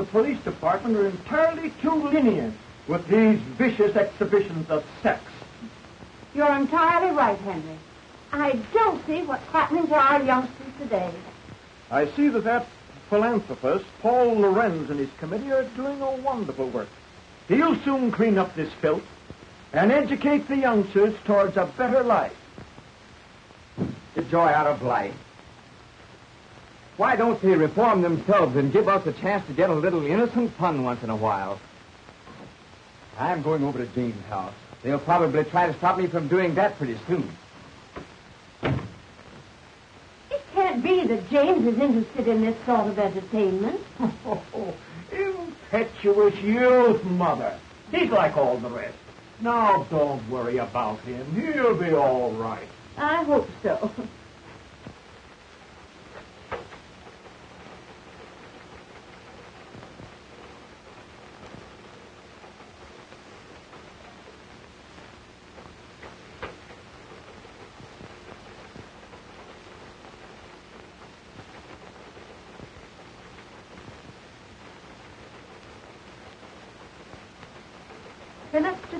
I think the police department are entirely too lenient with these vicious exhibitions of sex. You're entirely right, Henry. I don't see what's happening to our youngsters today. I see that that philanthropist, Paul Lorenz, and his committee are doing a wonderful work. He'll soon clean up this filth and educate the youngsters towards a better life. The joy out of life. Why don't they reform themselves and give us a chance to get a little innocent fun once in a while? I'm going over to Jane's house. They'll probably try to stop me from doing that pretty soon. It can't be that James is interested in this sort of entertainment. Oh, impetuous youth, Mother. He's like all the rest. Now, don't worry about him. He'll be all right. I hope so.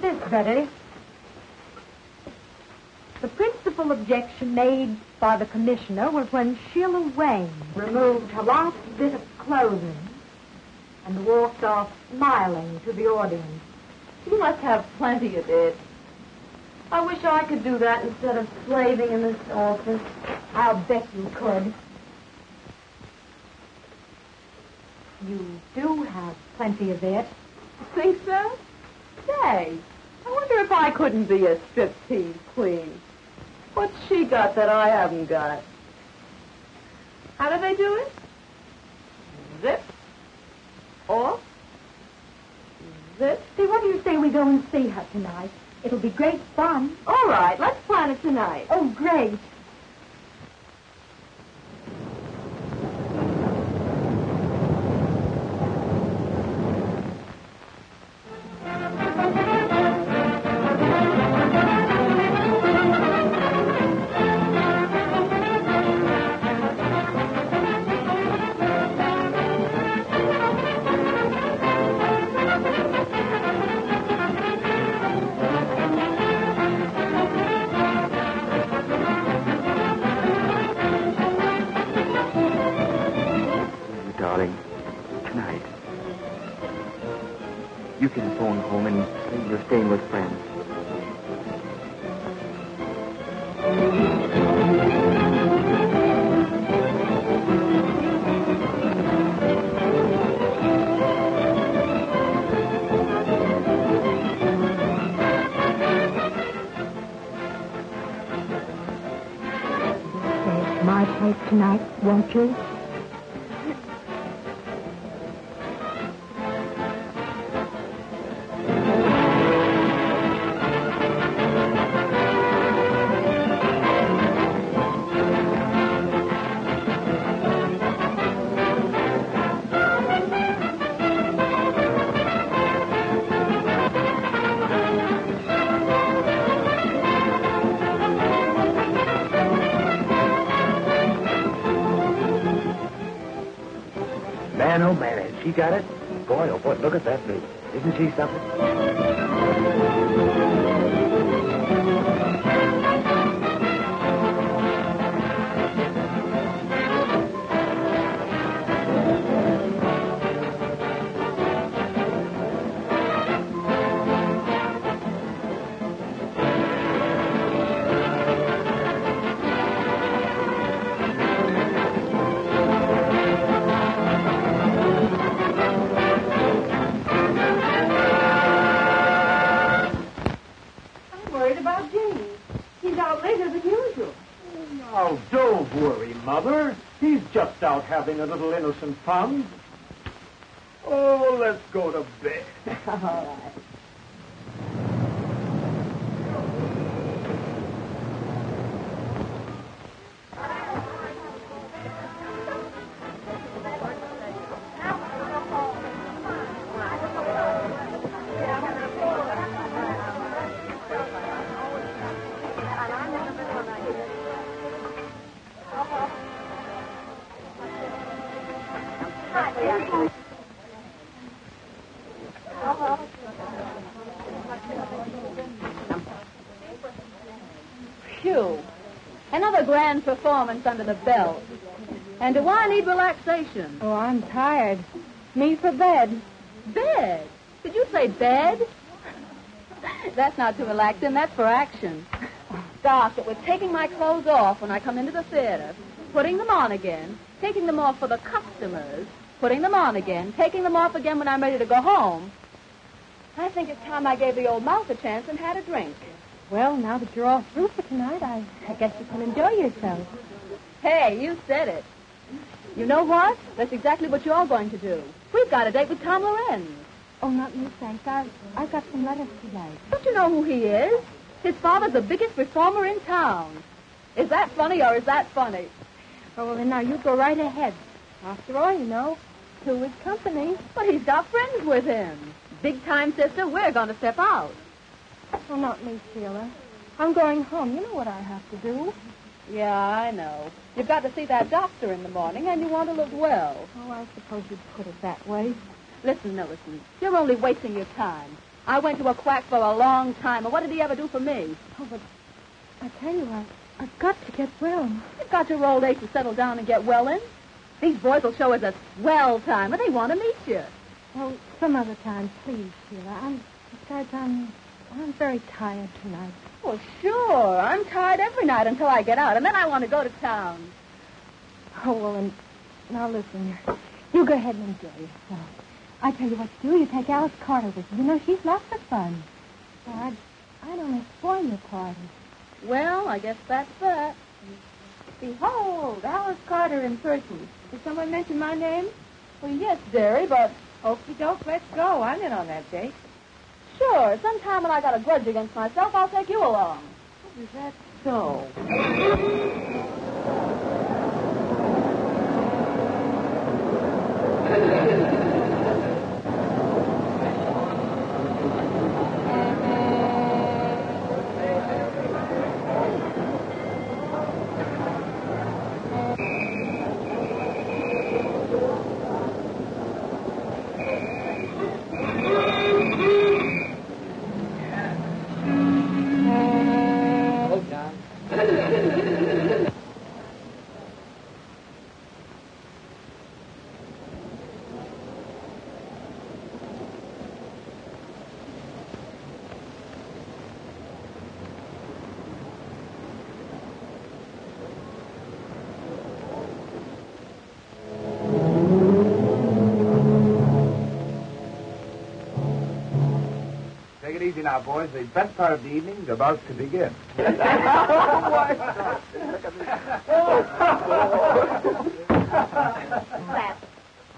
Then The principal objection made by the commissioner was when Sheila Wayne removed her last bit of clothing and walked off smiling to the audience. You must have plenty of it. I wish I could do that instead of slaving in this office. I'll bet you could. You do have plenty of it. Think so? Say, I wonder if I couldn't be a striptease queen. What's she got that I haven't got? How do they do it? Zip. Off. Zip. See, what do you say we go and see her tonight? It'll be great fun. All right, let's plan it tonight. Oh, great. Man, oh man, has she got it? Boy, oh boy, look at that baby. Isn't she something? Having a little innocent fun. Grand performance under the belt. And do I need relaxation? Oh, I'm tired. Me for bed. Bed? Did you say bed? That's not too relaxing. That's for action. Gosh, it was taking my clothes off when I come into the theater, putting them on again, taking them off for the customers, putting them on again, taking them off again when I'm ready to go home. I think it's time I gave the old mouth a chance and had a drink. Well, now that you're all through for tonight, I, I guess you can enjoy yourself. Hey, you said it. You know what? That's exactly what you're going to do. We've got a date with Tom Lorenz. Oh, not me, thanks. I've, I've got some letters to write. Don't you know who he is? His father's the biggest reformer in town. Is that funny or is that funny? Oh, well, then now you go right ahead. After all, you know, two is company. But he's got friends with him. Big time, sister, we're going to step out. Oh, not me, Sheila. I'm going home. You know what I have to do. Yeah, I know. You've got to see that doctor in the morning, and you want to look well. Oh, I suppose you'd put it that way. Listen, Millicent, you're only wasting your time. I went to a quack for a long time, and what did he ever do for me? Oh, but I tell you, I, I've got to get well. You've got your old age to settle down and get well in. These boys will show us a swell time, and they want to meet you. Well, some other time, please, Sheila. I'm, besides, I'm, I'm very tired tonight. Well, sure. I'm tired every night until I get out, and then I want to go to town. Oh, well, and now listen. You go ahead and enjoy yourself. I tell you what to do. You take Alice Carter with you. You know, she's lots of fun. Oh, I'd, I'd only spoil your party. Well, I guess that's that. Behold, Alice Carter in person. Did someone mention my name? Well, yes, dearie, but Okie doke, let's go. I'm in on that date. Sure, sometime when I got a grudge against myself, I'll take you along. Is that so? Now, boys. The best part of the evening's about to begin.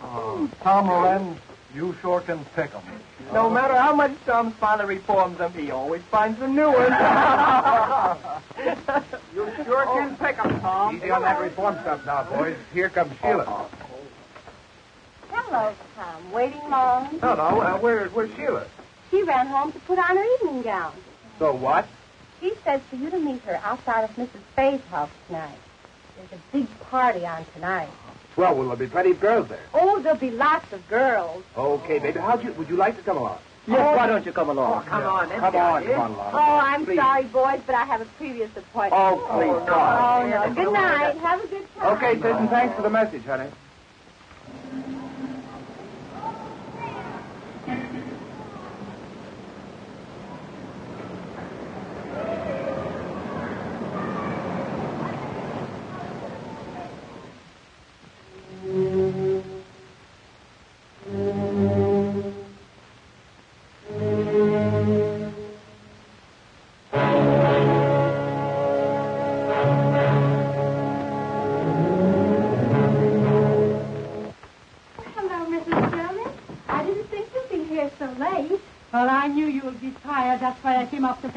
Oh, Tom Lorenz, you sure can pick 'em. No matter how much Tom's father reforms them, he always finds a new one. You sure can pick 'em, Tom. Easy on that reform stuff now, boys. Here comes Sheila. Hello, Tom. Waiting long? No, no. Uh, where, where's Sheila? She ran home to put on her evening gown. So what? She says for you to meet her outside of Mrs. Fay's house tonight. There's a big party on tonight. Well, will there be plenty of girls there? Oh, there'll be lots of girls. Okay, baby. How'd you, would you like to come along? yes, oh. why don't you come along? Oh, come on, come on, come on along. Oh, I'm Please. sorry, boys, but I have a previous appointment. Oh, please, Oh, God. no. Good night. Have a good time. Okay, sis, and thanks for the message, honey.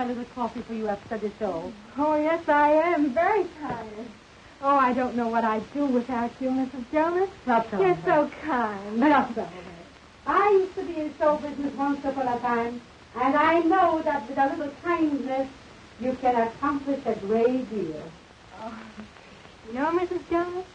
Came up to get a little coffee for you after the show. Oh, yes, I am. Very tired. Oh, I don't know what I'd do without you, Mrs. Jonas. Not so You're so kind. Not so bad. I used to be in show business once upon a time, and I know that with a little kindness, you can accomplish a great deal. You know, Mrs. Jonas,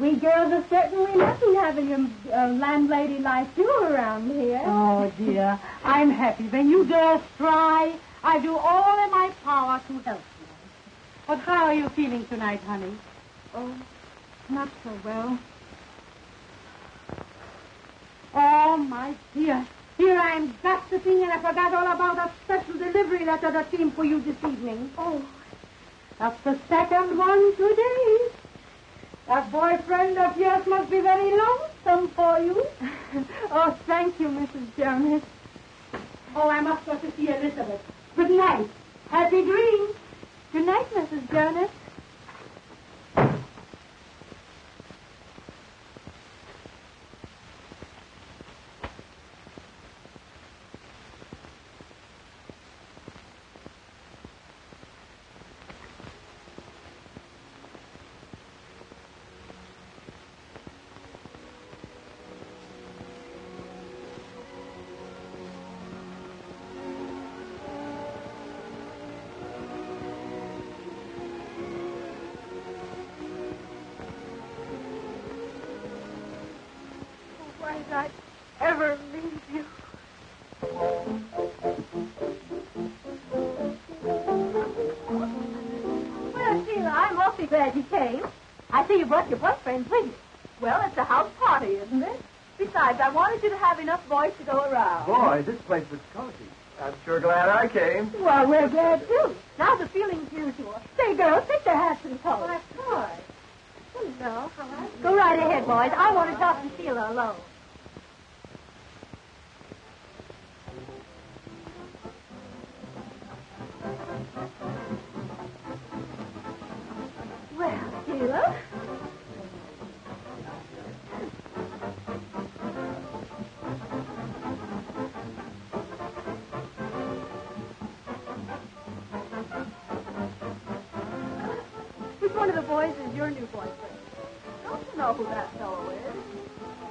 we girls are certainly lucky having a uh, landlady like you around here. Oh, dear. I'm happy. When you girls try, I do all in my power to help you. But how are you feeling tonight, honey? Oh, not so well. Oh, my dear. Here I am gossiping, and I forgot all about a special delivery letter that came for you this evening. Oh, That's the second one today. That boyfriend of yours must be very lonesome for you. oh, thank you, Mrs. Jonas. Oh, I must go to see Elizabeth. Good night. Happy dreams. Good night, Mrs. Jonas. Place. I'm sure glad I came. Well, we're glad boys is your new boyfriend? Don't you know who that fellow is?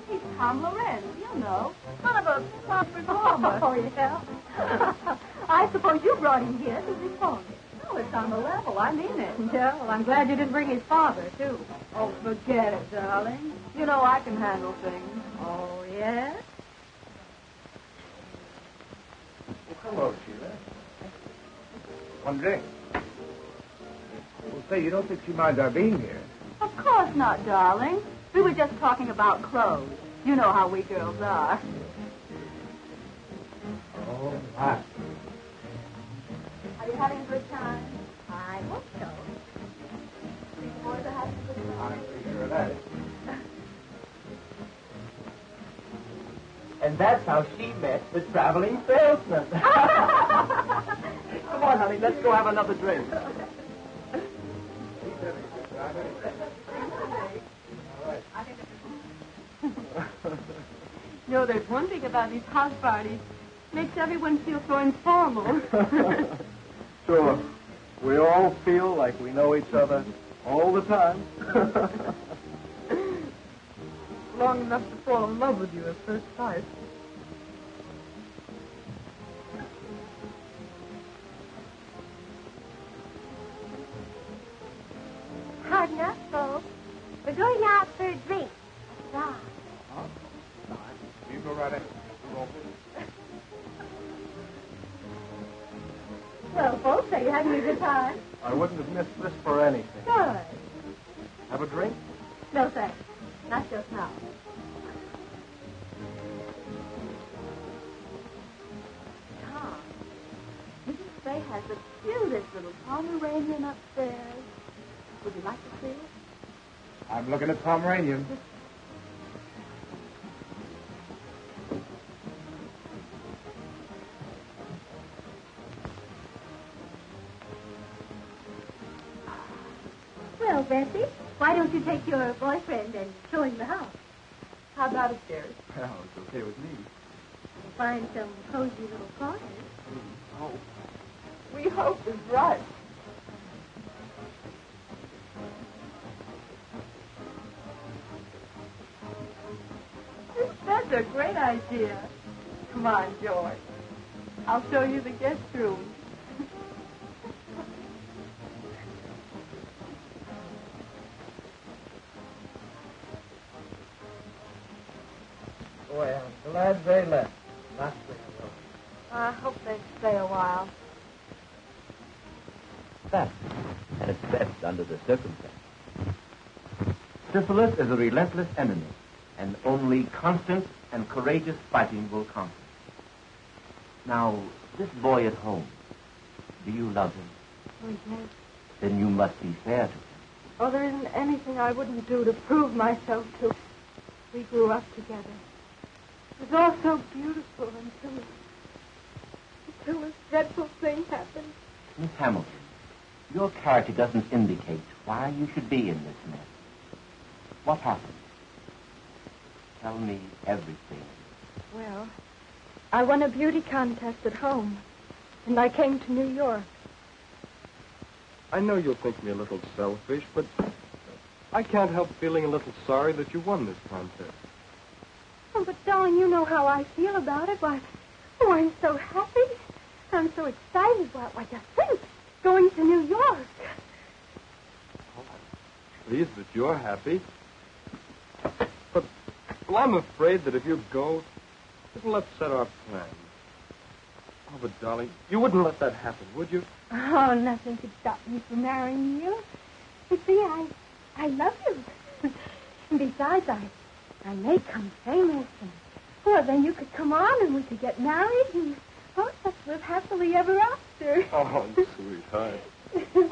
He's Tom Lorenz, you know. Son of a club reformer. Oh, yeah? I suppose you brought him here to reform him. Oh, it's on the level. I mean it. Yeah, well, I'm glad you didn't bring his father, too. Oh, forget it, darling. You know I can handle things. Oh, yes? Well, hello, Sheila. One drink. Say, you don't think she minds our being here? Of course not, darling. We were just talking about clothes. You know how we girls are. Oh, my. Are you having a good time? I hope so. The boys are having a good time. I'm sure of that. And that's how she met the traveling salesman. Come on, honey, let's go have another drink. You know, there's one thing about these house parties. Makes everyone feel so informal. Sure. We all feel like we know each other all the time. Long enough to fall in love with you at first sight. Pomeranian. Well, Bessie, why don't you take your boyfriend and show him the house? How about upstairs? Well, it's okay with me. Find some cozy little corners. I hope they stay a while. That. And At best, under the circumstances. Syphilis is a relentless enemy, and only constant and courageous fighting will conquer. Now, this boy at home, do you love him? Oh, yes. Then you must be fair to him. Oh, there isn't anything I wouldn't do to prove myself to. We grew up together. It was all so beautiful until until this dreadful thing happened. Miss Hamilton, your character doesn't indicate why you should be in this mess. What happened? Tell me everything. Well, I won a beauty contest at home, and I came to New York. I know you'll think me a little selfish, but I can't help feeling a little sorry that you won this contest. Oh, but darling, you know how I feel about it. Why, oh, I'm so happy. I'm so excited. Why, why, just think, going to New York. Pleased that you're happy. But well, I'm afraid that if you go, it'll upset our plans. Oh, but darling, you wouldn't let that happen, would you? Oh, nothing could stop me from marrying you. You see, I, I love you. and besides, I, I may come famous, and well, then you could come on, and we could get married, and us live happily ever after. Oh, sweetheart.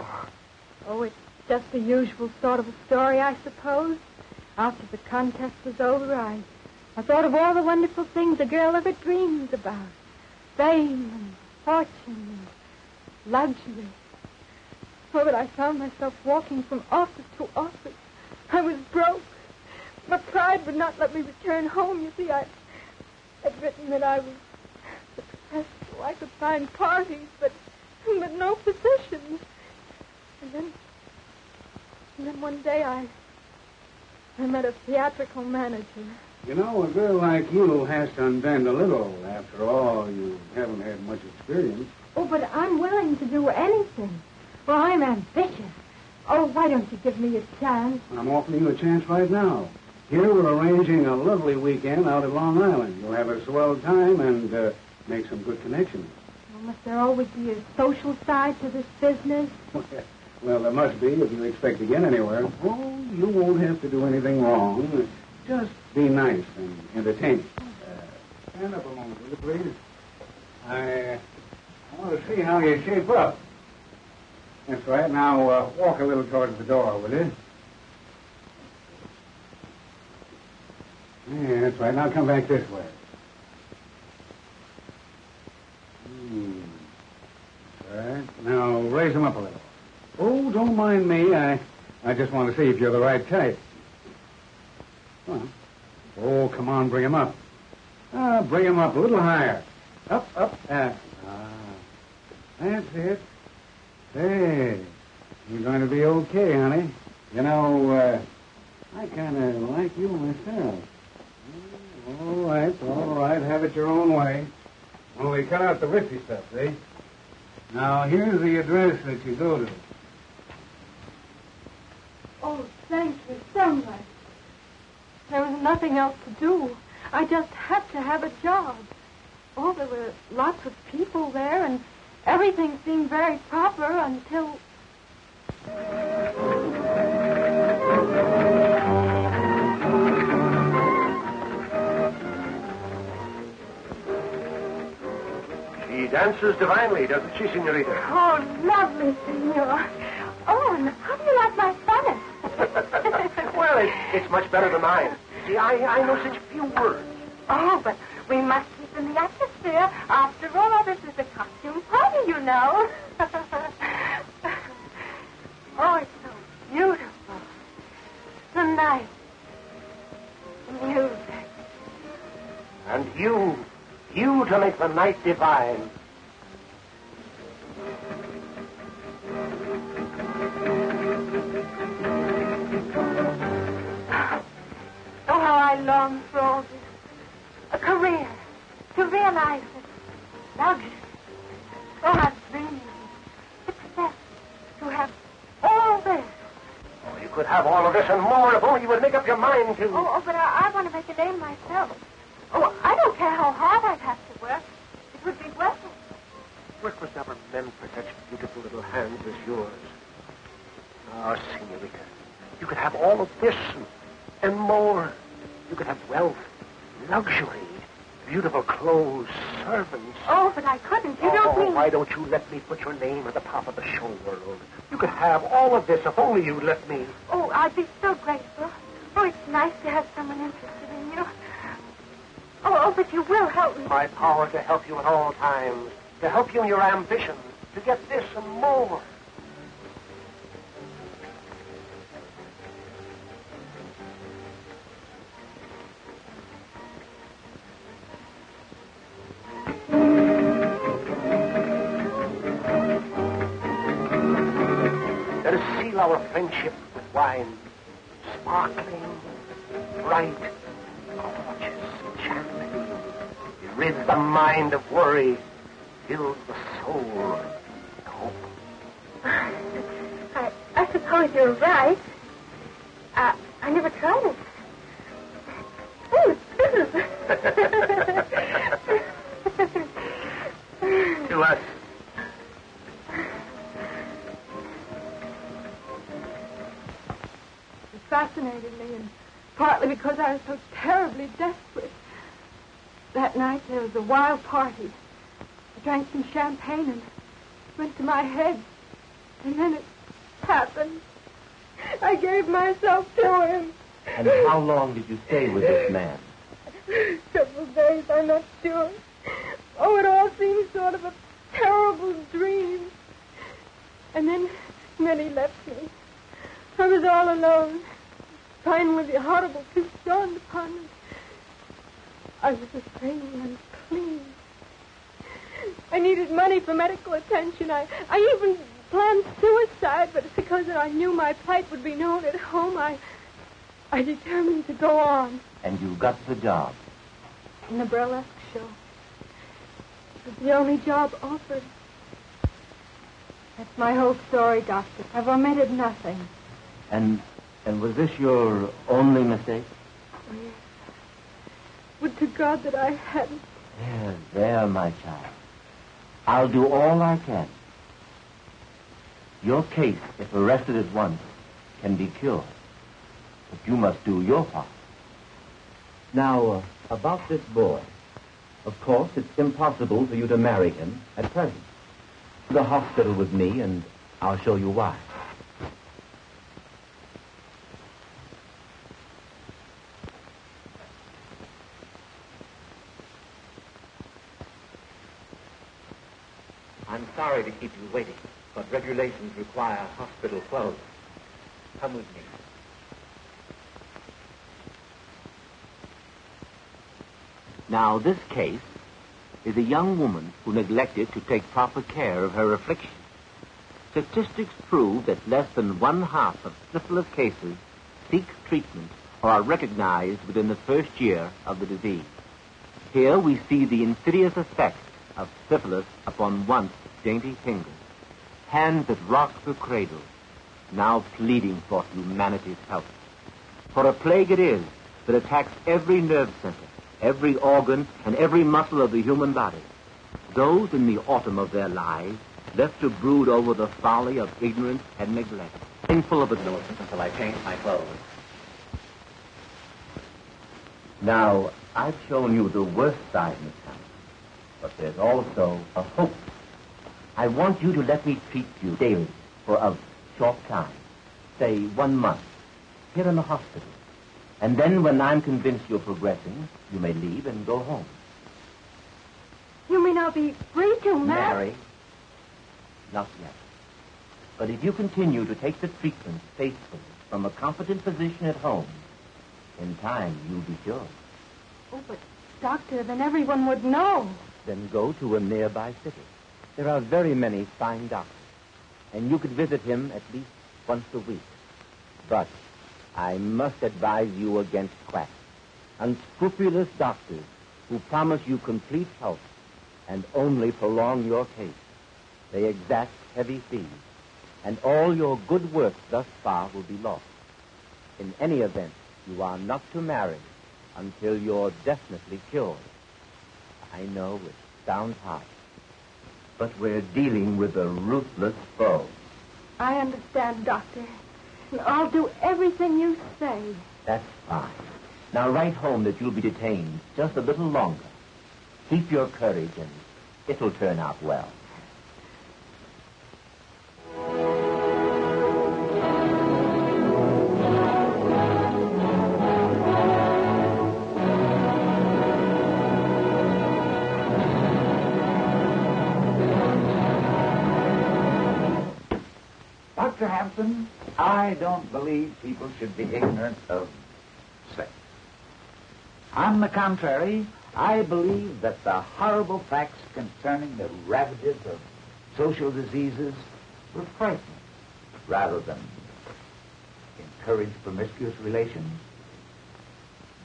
oh, it's just the usual sort of a story, I suppose. After the contest was over, I, I thought of all the wonderful things a girl ever dreams about. Fame and fortune and luxury. Oh, but I found myself walking from office to office. I was broke. My pride would not let me return home. You see, I had written that I was successful. I could find parties, but but no positions. And then, and then one day I, I met a theatrical manager. You know, a girl like you has to unbend a little. After all, you haven't had much experience. Oh, but I'm willing to do anything. Well, I'm ambitious. Oh, why don't you give me a chance? I'm offering you a chance right now. Here we're arranging a lovely weekend out at Long Island. You'll have a swell time and uh, make some good connections. Well, must there always be a social side to this business? well, there must be if you expect to get anywhere. Oh, you won't have to do anything wrong. Just be nice and entertaining. Uh, stand up a moment, will you, please? I, I want to see how you shape up. That's right. Now, uh, walk a little towards the door, will you? Yeah, that's right. Now come back this way. Hmm. That's right. Now raise them up a little. Oh, don't mind me. I, I just want to see if you're the right type. Well, oh, come on, bring him up. Ah, bring him up a little higher. Up, up, ah. ah. That's it. Hey, you're going to be okay, honey. You know, uh, I kind of like you myself. All right, all right. Have it your own way. The risky stuff, see? Now, here's the address that you go to. Oh, thank you so much. There was nothing else to do. I just had to have a job. Oh, there were lots of people there, and everything seemed very proper until. Dances divinely, doesn't she, Senorita? Oh, lovely, senor. Oh, and how do you like my Spanish? well, it, it's much better than mine. See, I, I know such few words. Oh, but we must keep in the atmosphere. After all, this is a costume party, you know. oh, it's so beautiful. The night. The music. And you, you to make the night divine. And more if only you would make up your mind to. Oh, oh but I, I want to make a name myself. Oh, I don't care how hard I'd have to work. It would be worth it. Work was never meant for such beautiful little hands as yours. Ah, senorita, you could have all of this and, and more. You could have wealth, luxury, beautiful clothes, servants. Oh, but I couldn't. You oh, don't mean... why don't you let me put your name at the top of the show world? You could have all of this if only you'd let me. Oh, I'd be so grateful. Oh, it's nice to have someone interested in you. Oh, oh, but you will help me. My power to help you at all times, to help you in your ambition, to get this and more. Our friendship with wine, sparkling, bright, gorgeous champagne. It rids the mind of worry, fills the soul with hope. I, I suppose you're right. Uh, I never tried it. Oh, to us. Fascinated me, and partly because I was so terribly desperate. That night there was a wild party. I drank some champagne and went to my head. And then it happened. I gave myself to him. And how long did you stay with this man? Several days, I'm not sure. Oh, it all seemed sort of a terrible dream. And then, then he left me. I was all alone. Finally, the horrible truth dawned upon me. I was afraid and unclean. I needed money for medical attention. I, I even planned suicide, but because I knew my plight would be known at home, I, I determined to go on. And you got the job. In the burlesque show. It was the only job offered. That's my whole story, Doctor. I've omitted nothing. And and was this your only mistake? Oh, yes. Would to God that I hadn't. There, there, my child. I'll do all I can. Your case, if arrested at once, can be cured. But you must do your part. Now, uh, about this boy. Of course, it's impossible for you to marry him at present. The hospital with me, and I'll show you why. I'm sorry to keep you waiting, but regulations require hospital clothes. Come with me. Now, this case is a young woman who neglected to take proper care of her affliction. Statistics prove that less than one half of syphilis cases seek treatment or are recognized within the first year of the disease. Here we see the insidious effect of syphilis upon once dainty fingers, hands that rock the cradle, now pleading for humanity's help. For a plague it is that attacks every nerve center, every organ, and every muscle of the human body. Those in the autumn of their lives left to brood over the folly of ignorance and neglect, painful of annoyance until I change my clothes. Now, I've shown you the worst side, Miss Hammond, but there's also a hope. I want you to let me treat you daily for a short time, say one month, here in the hospital. And then when I'm convinced you're progressing, you may leave and go home. You mean I'll be free to marry? Marry? Not yet. But if you continue to take the treatment faithfully from a competent physician at home, in time you'll be cured. Oh, but, Doctor, then everyone would know. Then go to a nearby city. There are very many fine doctors, and you could visit him at least once a week. But I must advise you against quacks, unscrupulous doctors who promise you complete health and only prolong your case. They exact heavy fees, and all your good work thus far will be lost. In any event, you are not to marry until you're definitely cured. I know it sounds harsh, but we're dealing with a ruthless foe. I understand, Doctor. And I'll do everything you say. That's fine. Now write home that you'll be detained just a little longer. Keep your courage and it'll turn out well. I don't believe people should be ignorant of sex. On the contrary, I believe that the horrible facts concerning the ravages of social diseases will frighten rather than encourage promiscuous relations.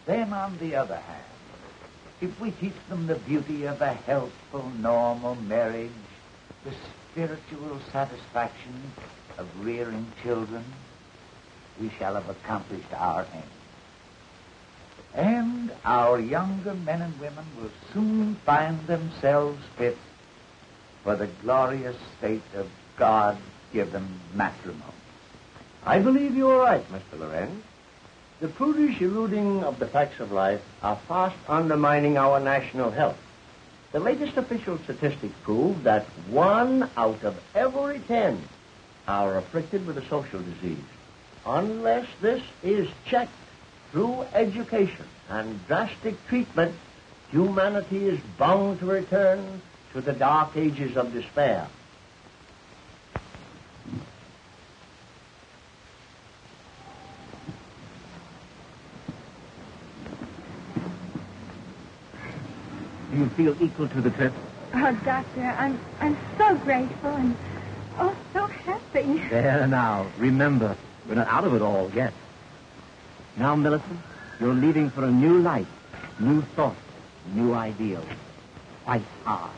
Then, on the other hand, if we teach them the beauty of a healthful, normal marriage, the spiritual satisfaction of rearing children, we shall have accomplished our aim. And our younger men and women will soon find themselves fit for the glorious state of God-given matrimony. I believe you are right, Mr. Lorenz. The prudish eluding of the facts of life are fast undermining our national health. The latest official statistics prove that one out of every ten are afflicted with a social disease. Unless this is checked through education and drastic treatment, humanity is bound to return to the dark ages of despair. Do you feel equal to the trip? Oh, Doctor, I'm I'm so grateful and oh so happy. There now. Remember, we're not out of it all yet. Now, Millicent, you're leaving for a new life, new thoughts, new ideals. Fight hard.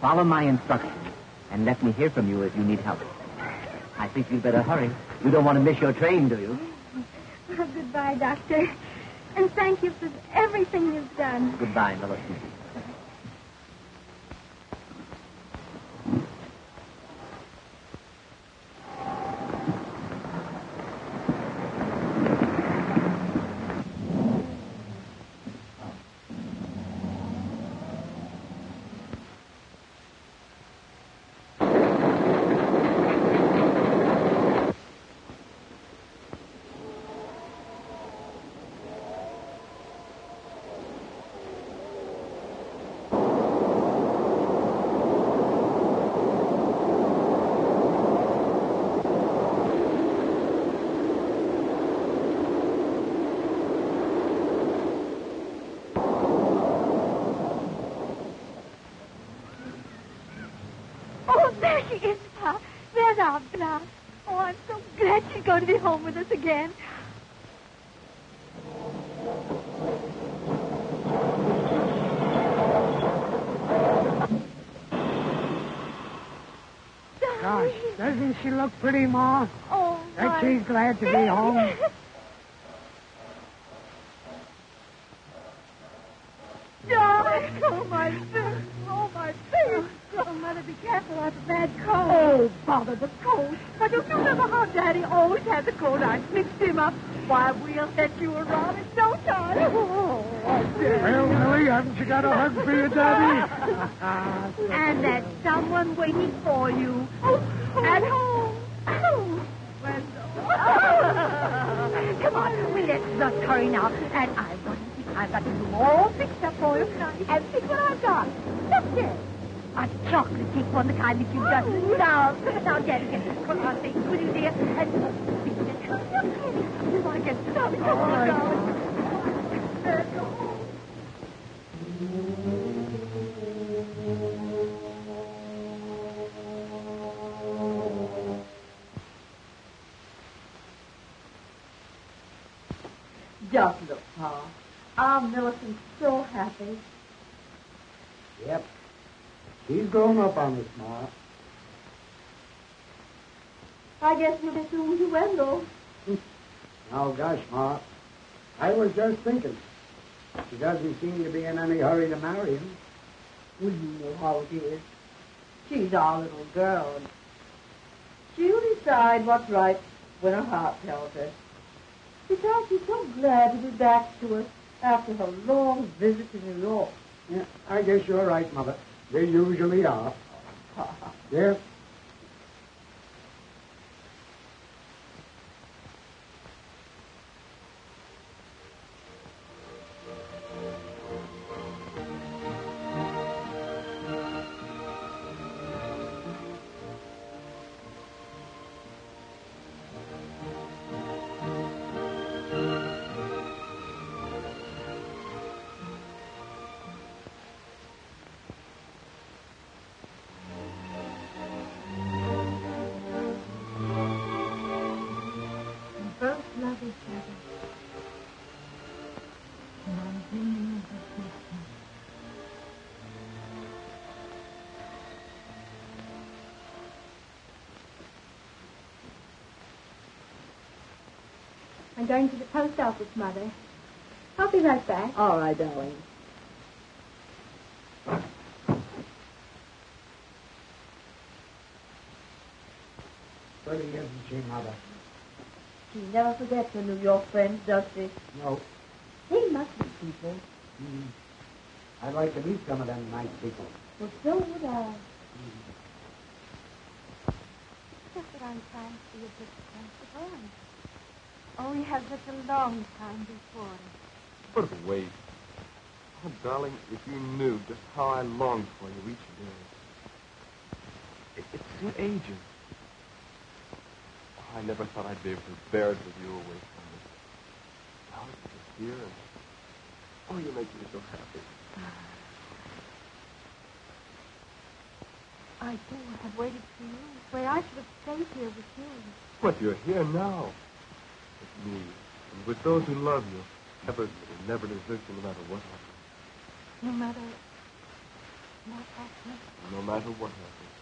Follow my instructions, and let me hear from you if you need help. I think you'd better hurry. You don't want to miss your train, do you? Well, goodbye, Doctor. And thank you for everything you've done. Goodbye, Millicent. Oh, there she is, Pa. There's our blouse. Oh, I'm so glad she's going to be home with us again. Gosh, doesn't she look pretty, Ma? Oh, she's glad to be home. Darling, oh, my face. Oh, my face. Oh, Mother, be careful of the bad cold. Oh, bother the cold. Why, don't you remember how Daddy always had the cold? I mixed him up. Why, we'll set you around in no time. Oh, Well, Millie, haven't you got a hug for your daddy? and there's someone waiting for you. At home. Oh, oh, oh. Come on, we let's just hurry now. And I want to see, I've got to do all fixed up for you. And see what I've got. Look there. A chocolate cake one the kind that you've done. Now, now, Daddy, get this put on things with you, dear. And you want to get started. Come on, darling. Just look, Pa. Our Millicent's so happy. Yep. She's grown up on us, Ma. I guess we'll be soon to Wendell. Oh, gosh, Ma. I was just thinking. She doesn't seem to be in any hurry to marry him. Well, you know how it is. She's our little girl. She'll decide what's right when her heart tells her. Besides, she's so glad to be back to us after her long visit to New York. Yeah, I guess you're right, Mother. They usually are. Yes? Going to the post office, Mother. I'll be right back. All right, darling. Pretty, isn't she, Mother? She never forgets her New York friends, does she? No. They must be people. Mm. I'd like to meet some of them nice people. Well, so would I. Just that I'm trying to be a bit sensible. Oh, we have such a long time before us. What a waste. Oh, darling, if you knew just how I longed for you each day. It, it seemed ages. Oh, I never thought I'd be able to bear it with you away from me. Now it's just here, and oh, you make me so happy. I do have waited for you. Why, I should have stayed here with you. But you're here now. With me, and with those who love you. Never, never desert you no matter what happens. No matter what happens. No matter what happens.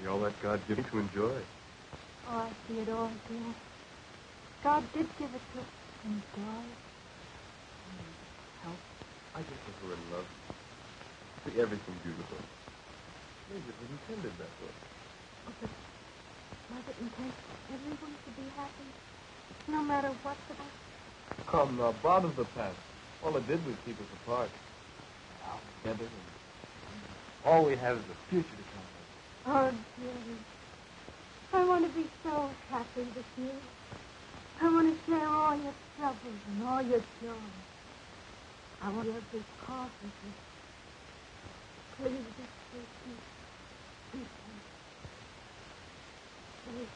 See all that God gave you to enjoy. Oh, I see it all, dear. God did give it to enjoy. Help. I just think we're in love. See everything beautiful. Maybe it was intended that way. Oh, but was it for everyone to be happy? No matter what the Come now, bother the past. All it did was keep us apart. Now together, and all we have is the future to come. Oh, dearie. I want to be so happy with you. I want to share all your troubles and all your joy. I want your big cause with you. Please just take me. Please. Please.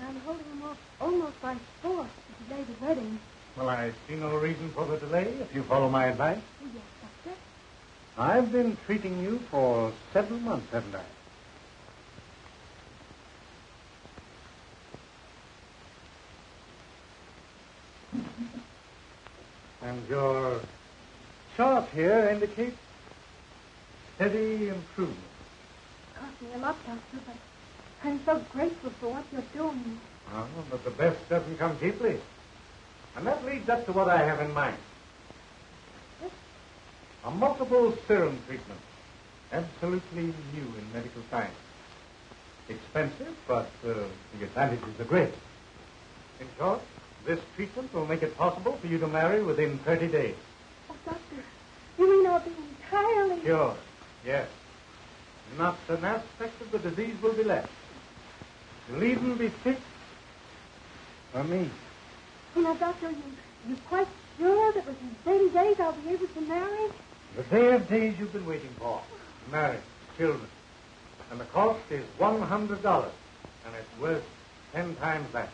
And I'm holding him off almost by force to delay the wedding. Well, I see no reason for the delay if you follow my advice. Oh, yes, Doctor. I've been treating you for several months, haven't I? And your chart here indicates steady improvement. Cost me a lot, Doctor, but I'm so grateful for what you're doing. Oh, but the best doesn't come cheaply. And that leads up to what I have in mind. A multiple serum treatment. Absolutely new in medical science. Expensive, but uh, the advantages are great. In short, this treatment will make it possible for you to marry within 30 days. Oh, Doctor, you mean I'll be entirely... Sure, yes. Not an aspect of the disease will be left. You'll even be fit for me. You know, Doctor, you, you quite sure that within 30 days I'll be able to marry? The day of days you've been waiting for. Marriage, children. And the cost is $100. And it's worth ten times that.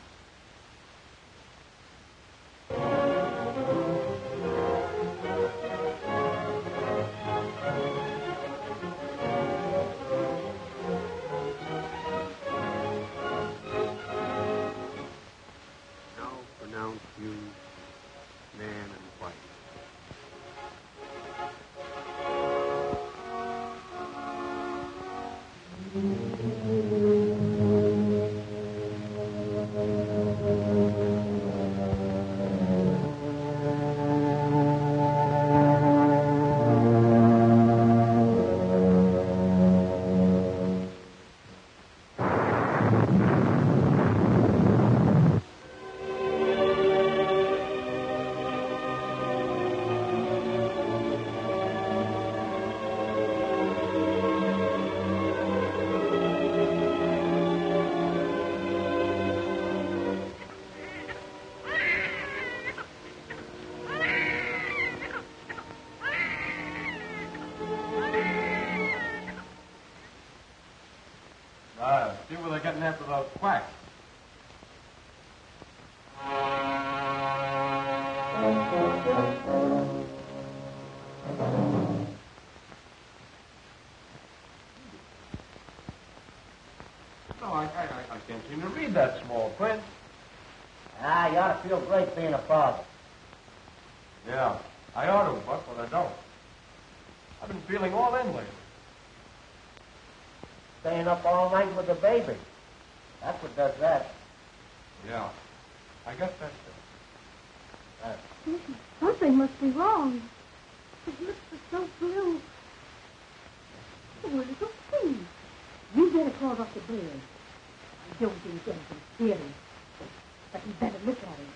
Read that small print. Ah, you ought to feel great being a father. Yeah, I ought to, Buck, but I don't. I've been feeling all in lately. Staying up all night with the baby. That's what does that. Yeah, I guess that's it. Something must be wrong. His lips are so blue. Where little thing. You better call off the don't think anything serious. But you better look at him.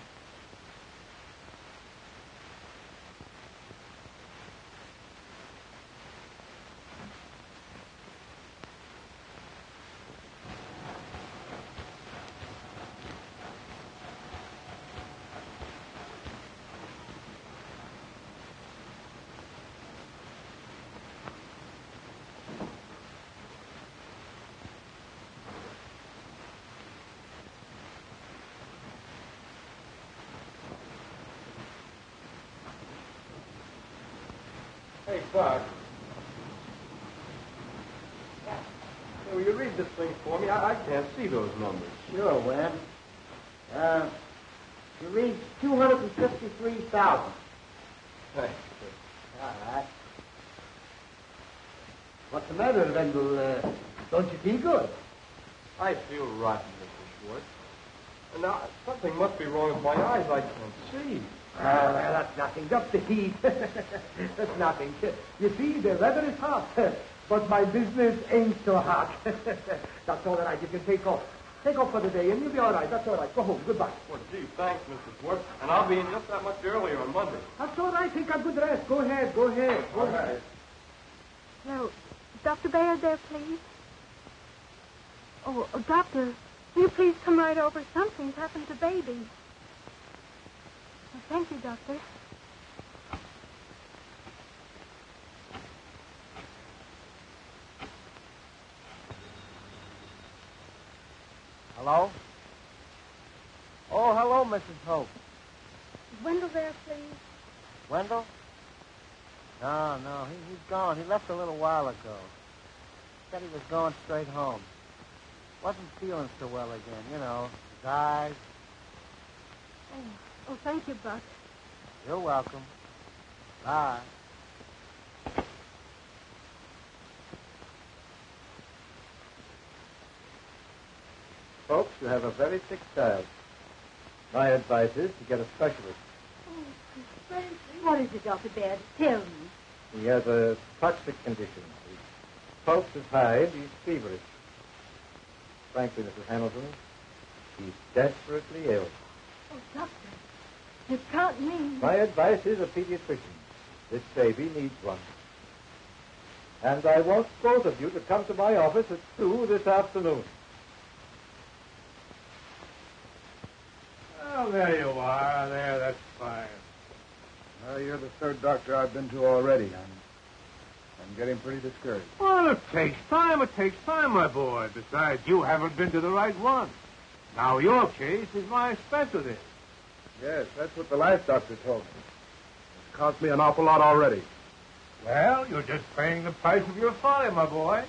Will you read this thing for me? I, I can't see those numbers. Sure, Webb. Uh, you read 253,000. Thanks. All right. What's the matter, Wendell? Uh, don't you feel good? I feel rotten, Mr. Schwartz. Now, something must be wrong with my eyes. I can't see. Oh, well, that's nothing. Just the heat. that's nothing. You see, the weather is hot, but my business ain't so hot. that's all right. You can take off. Take off for the day, and you'll be all right. That's all right. Go home. Goodbye. Well, gee, thanks, Mr. Schwartz. And I'll be in just that much earlier on Monday. That's all right. Take a good rest. Go ahead. Go ahead. Go All ahead. right. No, Dr. Bayard there, please. Oh, oh, doctor, will you please come right over? Something's happened to baby. Thank you, doctor. Hello? Oh, hello, Mrs. Hope. Is Wendell there, please? Wendell? No, no, he, he's gone. He left a little while ago. Said he was going straight home. Wasn't feeling so well again, you know. His eyes. Oh, oh thank you, Buck. You're welcome. Bye. Folks, you have a very sick child. My advice is to get a specialist. Oh, what is it, Dr. Baird? Tell me. He has a toxic condition. His pulse is high and he's feverish. Frankly, Mrs. Hamilton, he's desperately ill. Oh, doctor, you can't mean... My advice is a pediatrician. This baby needs one. And I want both of you to come to my office at 2 this afternoon. Oh, there you are. There, that's fine. Well, you're the third doctor I've been to already. I'm, I'm getting pretty discouraged. Well, it takes time. It takes time, my boy. Besides, you haven't been to the right one. Now, your case is my specialty. Yes, that's what the last doctor told me. It's cost me an awful lot already. Well, you're just paying the price of your folly, my boy.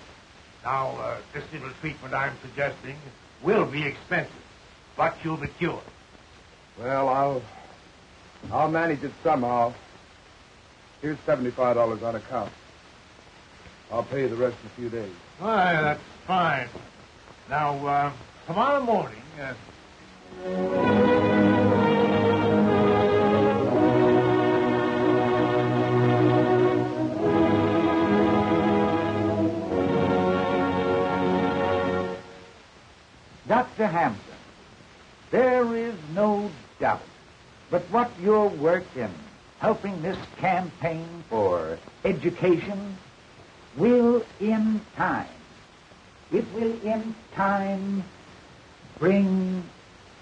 Now, uh, this little treatment I'm suggesting will be expensive, but you'll be cured. Well, I'll I'll manage it somehow. Here's seventy-five dollars on account. I'll pay you the rest in a few days. Why, that's fine. Now, uh, tomorrow morning, uh, Dr. Hampton, there is no doubt but what your work in helping this campaign for education will in time, it will in time bring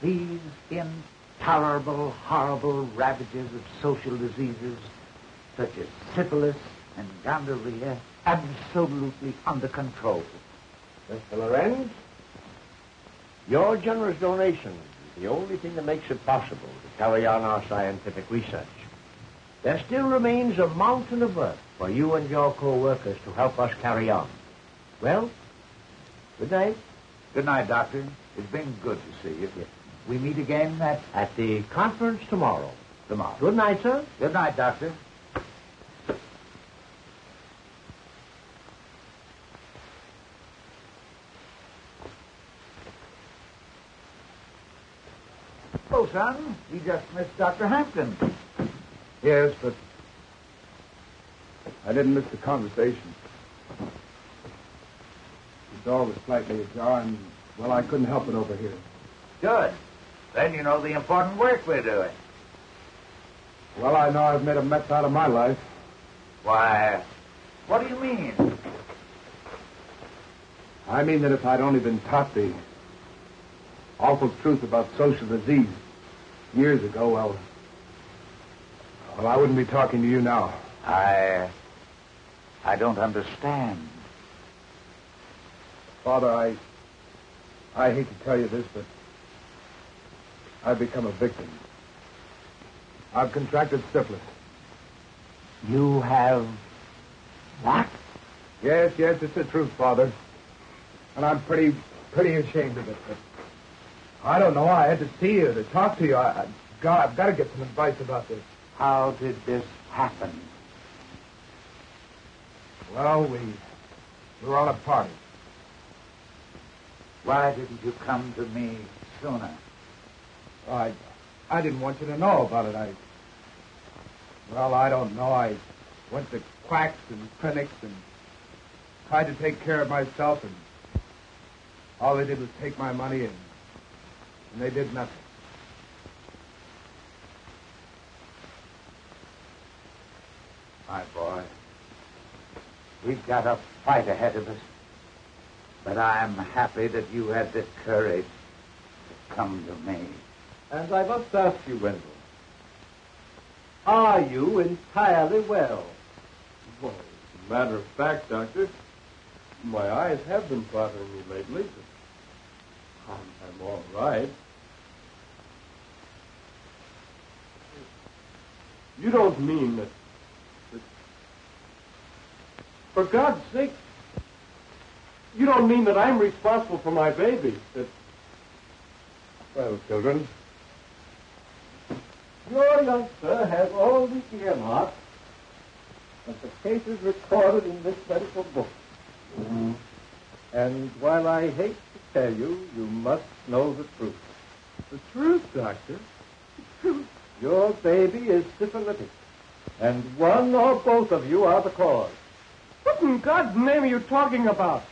these intolerable, horrible ravages of social diseases such as syphilis and gonorrhea absolutely under control. Mr. Lorenz, your generous donation is the only thing that makes it possible to carry on our scientific research. there still remains a mountain of work for you and your co-workers to help us carry on. Well, good night. Good night, Doctor. It's been good to see you. We meet again at... At the conference tomorrow. Tomorrow. Good night, sir. Good night, Doctor. Son, we just missed Dr. Hampton. Yes, but I didn't miss the conversation. The door was slightly ajar, and, well, I couldn't help it over here. Good. Then you know the important work we're doing. Well, I know I've made a mess out of my life. Why, what do you mean? I mean that if I'd only been taught the awful truth about social disease years ago, well, well, I wouldn't be talking to you now. I. I don't understand. Father, I. I hate to tell you this, but I've become a victim. I've contracted syphilis. You have. What? Yes, yes, it's the truth, Father. And I'm pretty, pretty ashamed of it. But I don't know. I had to see you, to talk to you. I, I, God, I've got to get some advice about this. How did this happen? Well, we, we were on a party. Why didn't you come to me sooner? I, I didn't want you to know about it. I, well, I don't know. I went to quacks and clinics and tried to take care of myself, and all they did was take my money, and, and they did nothing. My boy, we've got a fight ahead of us. But I'm happy that you had the courage to come to me. And I must ask you, Wendell, are you entirely well? Well, as a matter of fact, Doctor, my eyes have been bothering me lately, but I'm, I'm all right. You don't mean that, that... For God's sake, you don't mean that I'm responsible for my baby, that... Well, children, your youngster has all the earmarks of the cases recorded in this medical book. And while I hate to tell you, you must know the truth. The truth, Doctor? The truth. Your baby is syphilitic, and one or both of you are the cause. What in God's name are you talking about?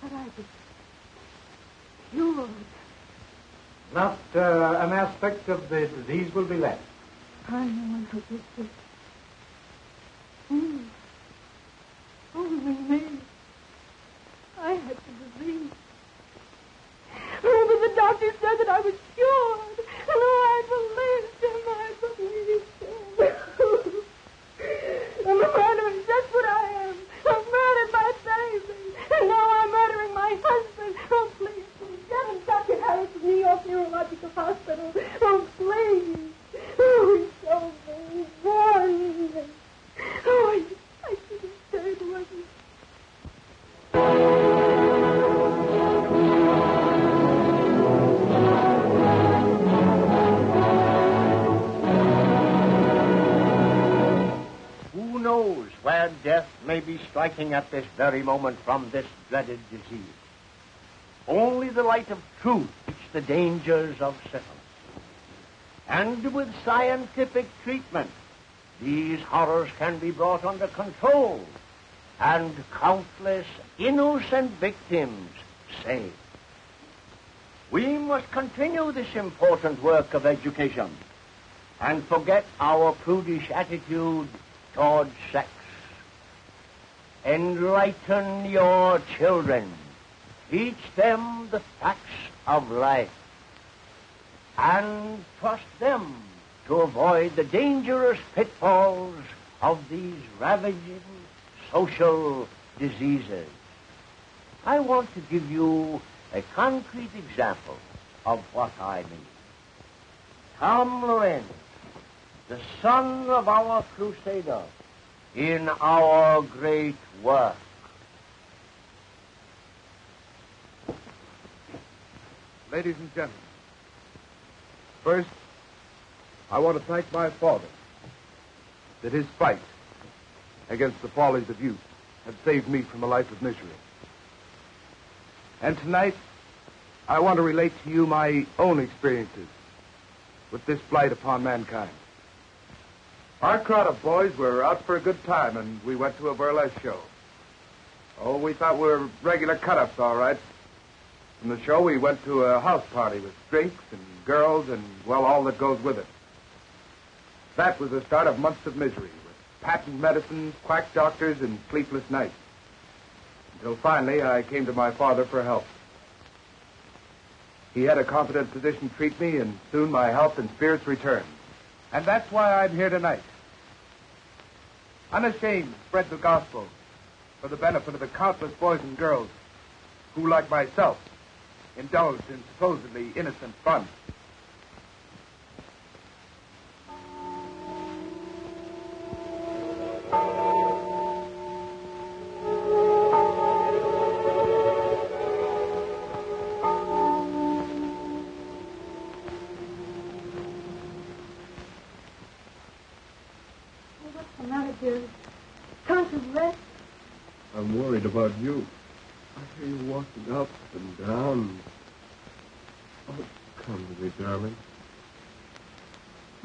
But I was cured. Not uh, an aspect of the disease will be left. I know who did this. Me. Only me. I had the disease. Oh, but the doctor said that I was cured. Striking at this very moment from this dreaded disease? Only the light of truth teach the dangers of syphilis. And with scientific treatment, these horrors can be brought under control and countless innocent victims saved. We must continue this important work of education and forget our prudish attitude toward sex. Enlighten your children. Teach them the facts of life. And trust them to avoid the dangerous pitfalls of these ravaging social diseases. I want to give you a concrete example of what I mean. Tom Lorenz, the son of our crusader, in our great work. Ladies and gentlemen, first, I want to thank my father that his fight against the follies of youth had saved me from a life of misery. And tonight, I want to relate to you my own experiences with this blight upon mankind. Our crowd of boys were out for a good time, and we went to a burlesque show. Oh, we thought we were regular cut-ups, all right. From the show, we went to a house party with drinks and girls and, well, all that goes with it. That was the start of months of misery, with patent medicines, quack doctors, and sleepless nights. Until finally, I came to my father for help. He had a competent physician treat me, and soon my health and spirits returned. And that's why I'm here tonight. Unashamed spread the gospel for the benefit of the countless boys and girls who, like myself, indulged in supposedly innocent fun.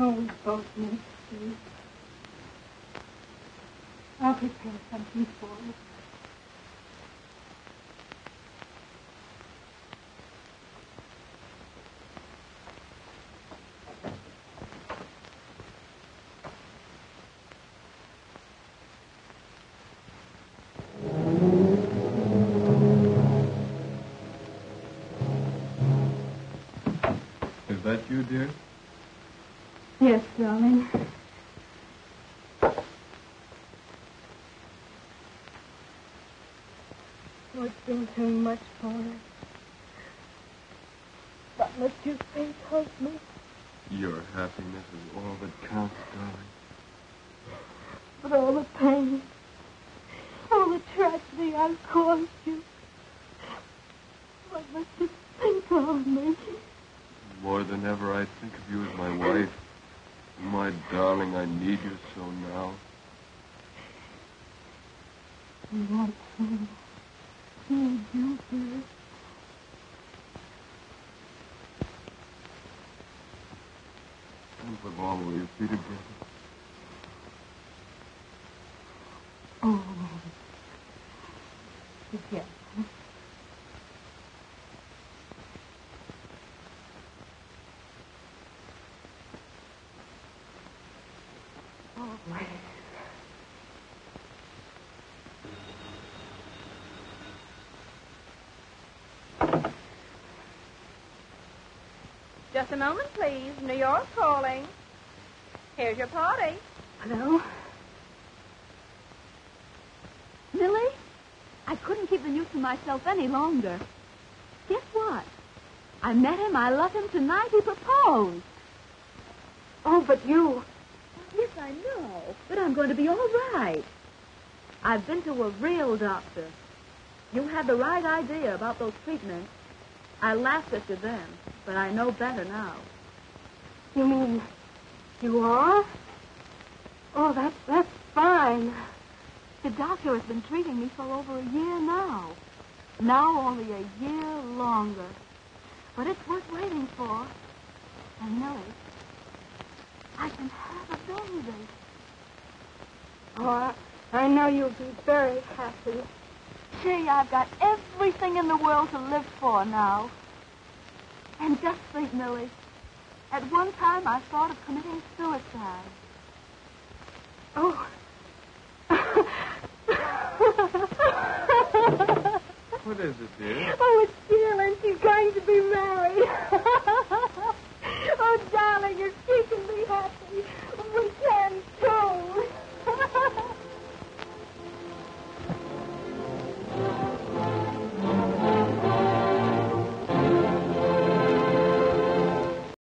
Oh, we both sleep. I'll prepare something for you. Is that you, dear? Yes, darling. Too much for us. But must you faith help me? Your happiness is all that counts, darling. But all the pain, all the tragedy I've caused you. What must you think of me? More than ever, I think of you as my wife. My darling, I need you so now. You want to with all will you be together? Oh, yes. Always. Just a moment, please. New York calling. Here's your party. Hello? Millie? I couldn't keep the news to myself any longer. Guess what? I met him. I love him tonight. He proposed. Oh, but you. Yes, I know. But I'm going to be all right. I've been to a real doctor. You had the right idea about those treatments. I laughed at you then, but I know better now. You mean you are? Oh, that's that's fine. The doctor has been treating me for over a year now. Now only a year longer. But it's worth waiting for. And Millie, I can have a baby. Oh, I, I know you'll be very happy. Gee, I've got everything in the world to live for now. And just think, Millie, at one time I thought of committing suicide. Oh. what is it, dear? Oh, it's Sheila, she's going to be married. oh, darling, if she can be happy,